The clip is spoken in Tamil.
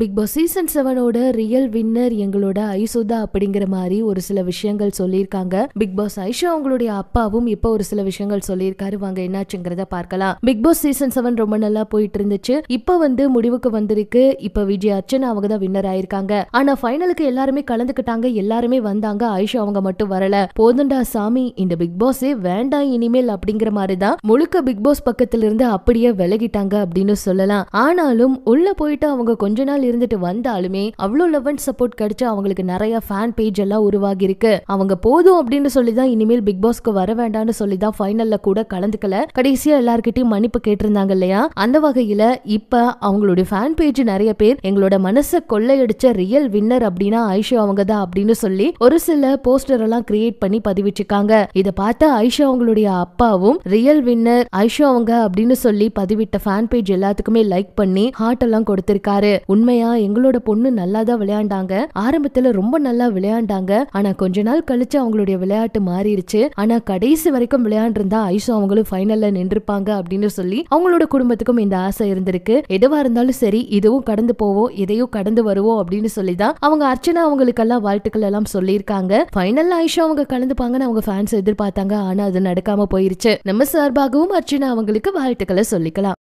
பிக் பாஸ் சீசன் செவனோட ரியல் வின்னர் எங்களோட ஐசுதா அப்படிங்கிற மாதிரி ஒரு சில விஷயங்கள் சொல்லியிருக்காங்க. பிக் பாஸ் ஐஷா அவங்களுடைய அப்பாவும் இப்போ ஒரு சில விஷயங்கள் சொல்லியிருக்காரு. வாங்க என்னாச்சுங்கிறத பார்க்கலாம். பிக் பாஸ் சீசன் செவன் ரொம்ப நல்லா போயிட்டு இருந்துச்சு. இப்போ வந்து முடிவுக்கு வந்திருக்கு. இப்போ விஜய் அர்ச்சனா அவங்க தான் வின்னர் ஆயிருக்காங்க. ஆனா ஃபைனலுக்கு எல்லாருமே கலந்துக்கிட்டாங்க. எல்லாருமே வந்தாங்க. ஐஷா அவங்க மட்டும் வரல. போதுண்டா சாமி இந்த பிக் பாஸே வேண்டாம் இனிமேல் அப்படிங்கிற மாதிரி தான் முழுக்க பிக் பாஸ் பக்கத்துல இருந்து அப்படியே விலகிட்டாங்க அப்படின்னு சொல்லலாம். ஆனாலும் உள்ள போயிட்டு அவங்க கொஞ்ச நாள் இருந்துட்டு வந்தாலுமே அவ்வளோ லவ் அண்ட் சப்போர்ட் கிடைச்சு அவங்களுக்கு நிறைய ஃபேன் பேஜ் எல்லாம் உருவாகி இருக்கு அவங்க போதும் அப்படின்னு சொல்லி தான் இனிமேல் பிக் பாஸ்க்கு வர வேண்டாம்னு சொல்லி தான் ஃபைனல்ல கூட கலந்துக்கல. கடைசியா எல்லார்கிட்டயும் மன்னிப்பு கேட்டிருந்தாங்க இல்லையா? அந்த வகையில இப்ப அவங்களுடைய ஃபேன் பேஜ் நிறைய பேர் எங்களோட மனசை கொள்ளையடிச்ச ரியல் வின்னர் அப்படின்னா ஐஷா அவங்க தான் அப்படின்னு சொல்லி ஒரு சில போஸ்டர் எல்லாம் கிரியேட் பண்ணி பதிவிச்சிருக்காங்க இதை பார்த்த ஐஷா அவங்களுடைய அப்பாவும் ரியல் வின்னர் ஐஷா அவங்க அப்படின்னு சொல்லி பதிவிட்ட ஃபேன் பேஜ் எல்லாத்துக்குமே லைக் பண்ணி ஹார்ட் எல்லாம் கொடுத்திருக்காரு. உண்மையா எங்களோட பொண்ணு நல்லா தான் விளையாண்டாங்க. ஆரம்பத்துல ரொம்ப நல்லா விளையாண்டாங்க. ஆனா கொஞ்ச நாள் கழிச்சு அவங்களுடைய விளையாட்டு மாறிடுச்சு. ஆனா கடைசி வரைக்கும் விளையாண்டிருந்தா ஐஷா அவங்களும் ஃபைனல்ல நின்றுப்பாங்க அப்படின்னு சொல்லி அவங்களோட குடும்பத்துக்கும் இந்த ஆசை இருந்திருக்கு. எதுவா இருந்தாலும் சரி இதுவும் கடந்து போவோம் இதையும் கடந்து வருவோம் அப்படின்னு சொல்லி தான் அவங்க அர்ச்சனா அவங்களுக்கெல்லாம் வாழ்த்துக்கள் எல்லாம் சொல்லியிருக்காங்க. ஃபைனல்ல ஐஷா அவங்க கலந்துப்பாங்கன்னு அவங்க ஃபேன்ஸ் எதிர்பார்த்தாங்க. ஆனா அது நடக்காம போயிருச்சு. நம்ம சார்பாகவும் அர்ச்சனா அவங்களுக்கு வாழ்த்துக்களை சொல்லிக்கலாம்.